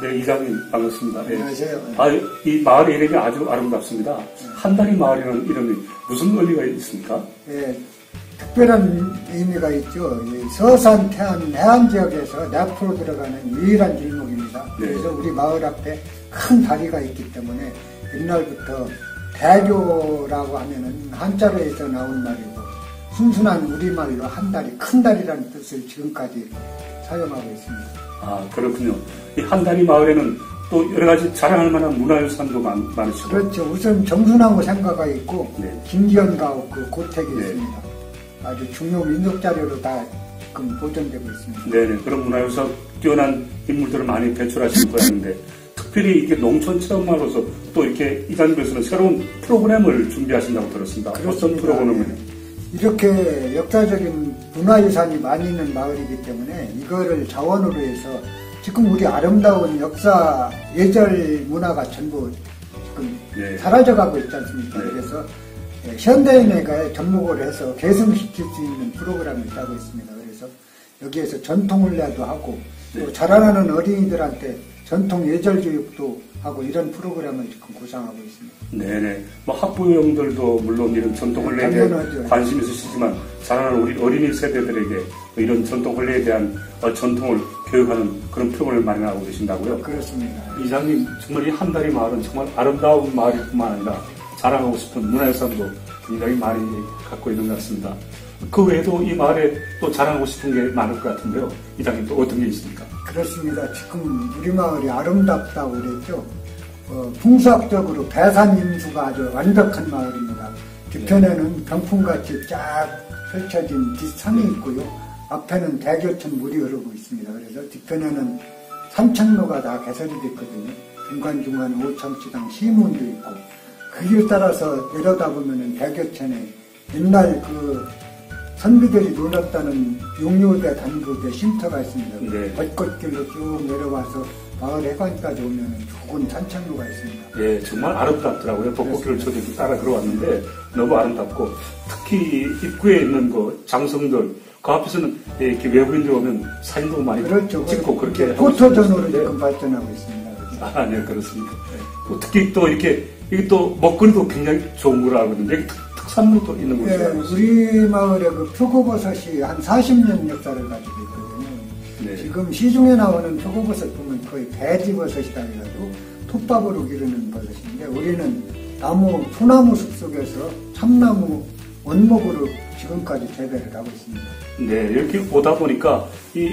네, 이장님 반갑습니다. 네. 안녕하세요. 아, 이 마을 이름이 아주 아름답습니다. 한다리 마을이라는 이름이 무슨 의미가 있습니까? 예, 특별한 의미가 있죠. 이 서산 태안 해안 지역에서 내포로 들어가는 유일한 길목입니다. 네. 그래서 우리 마을 앞에 큰 다리가 있기 때문에 옛날부터 대교라고 하면은 한자로에서 나온 말이고 순순한 우리말로 한 다리, 큰 다리라는 뜻을 지금까지 사용하고 있습니다. 아, 그렇군요. 이 한다리 마을에는 또 여러 가지 자랑할 만한 문화유산도 많, 많으시고. 그렇죠. 우선 정순왕후 생가가 있고 네. 김기현가옥 그 고택이 네. 있습니다. 아주 중요 민속 자료로 다 지금 보존되고 있습니다. 네네. 그런 문화유산 뛰어난 인물들을 많이 배출하시는 고향인데, 특별히 이게 농촌 체험마로서 또 이렇게 이장님께서는 새로운 프로그램을 준비하신다고 들었습니다. 어떤 그렇습니다. 프로그램을? 이렇게 역사적인 문화유산이 많이 있는 마을이기 때문에 이거를 자원으로 해서 지금 우리 아름다운 역사 예절 문화가 전부 지금 네. 사라져가고 있지 않습니까? 네. 그래서 예, 현대인에게 접목을 해서 개성시킬 수 있는 프로그램을 짜고 있습니다. 그래서 여기에서 전통훈련도 하고 또 네. 자라나는 어린이들한테 전통 예절 교육도 하고 이런 프로그램을 지금 구상하고 있습니다. 네네. 뭐 학부형들도 물론 이런 전통 혼례에 당연하죠. 관심이 있으시지만 자라는 우리 어린이 세대들에게 이런 전통 혼례에 대한 어, 전통을 교육하는 그런 프로그램을 마련하고 계신다고요. 그렇습니다. 이장님 정말 이 한다리 마을은 정말 아름다운 마을일 뿐만 아니라 자랑하고 싶은 문화유산도 굉장히 많이 갖고 있는 것 같습니다. 그 외에도 이 마을에 또 자랑하고 싶은 게 많을 것 같은데요. 이장님 또 어떤 게 있습니까? 그렇습니다. 지금 우리 마을이 아름답다고 그랬죠. 어, 풍수학적으로 배산 임수가 아주 완벽한 마을입니다. 뒤편에는 병풍같이 쫙 펼쳐진 뒷산이 있고요. 앞에는 대교천 물이 흐르고 있습니다. 그래서 뒤편에는 산책로가 다 개설이 됐거든요. 중간중간 오참시당 시문도 있고 그 길 따라서 내려다보면은 대교천에 옛날 그 선비들이 놀았다는 용료대 단국의 쉼터가 있습니다. 네. 벚꽃길로 쭉 내려와서 마을 해관까지 오면 좋은 산책로가 있습니다. 예, 정말 아름답더라고요. 벚꽃길을 저도 따라 걸어왔는데 너무 아름답고 특히 입구에 있는 그 장성들 그 앞에서는 예, 이렇게 외국인들 오면 사진도 많이 그렇죠. 찍고 그렇게 있는데 지금 발전하고 있습니다. 아, 네, 그렇습니다. 또 특히 또 이렇게 이게 또 먹거리도 굉장히 좋은 거라 하거든요. 특, 특산물도 있는 예, 곳이라고. 우리 마을에 그 표고버섯이 한 40년 역사를 가지고 있거든요. 네. 지금 시중에 나오는 표고버섯 보면 거의 돼지버섯이다 해가지고 톱밥으로 기르는 버섯인데 우리는 나무, 소나무 숲 속에서 참나무 원목으로 지금까지 재배를 하고 있습니다. 네, 이렇게 오다 보니까 이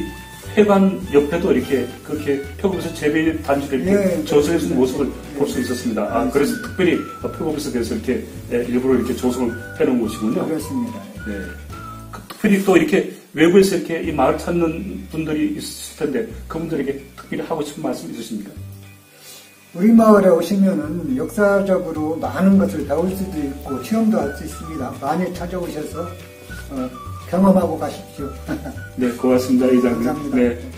해관 옆에도 이렇게 그렇게 표고버섯 재배 단지를 이렇게 예, 조성해. 준 모습을 예. 볼수 있었습니다. 아, 그래서 특별히 표고버섯에서 이렇게 예, 일부러 이렇게 조성을 해놓은 곳이군요. 그렇습니다. 네. 그 특별히 또 이렇게 외부에서 이렇게 이 마을 찾는 분들이 있을 텐데 그분들에게 특별히 하고 싶은 말씀 있으십니까? 우리 마을에 오시면은 역사적으로 많은 것을 배울 수도 있고 체험도 할 수 있습니다. 많이 찾아오셔서 어, 경험하고 가십시오. 네, 고맙습니다, 이장님. 감사합니다. 네.